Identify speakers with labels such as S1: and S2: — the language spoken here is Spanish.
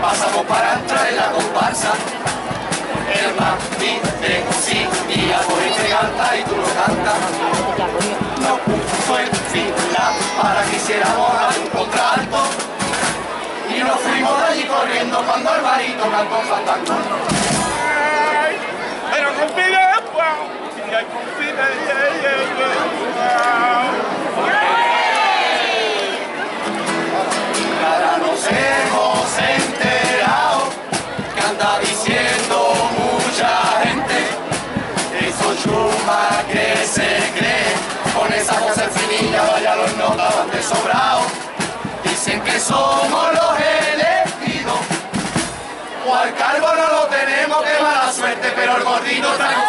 S1: pasamos para entrar en la comparsa. El más dice sí, y a por te canta y tú lo cantas. No puso en fila para que hiciéramos algún contrato. Y nos fuimos allí corriendo cuando el barito cantó faltando. Pero wow. Anda diciendo mucha gente. Eso chuma que se cree con esa Josefinilla vaya los notaban de sobrado dicen que somos los elegidos. O al cargo no lo tenemos que mala suerte pero el gordito un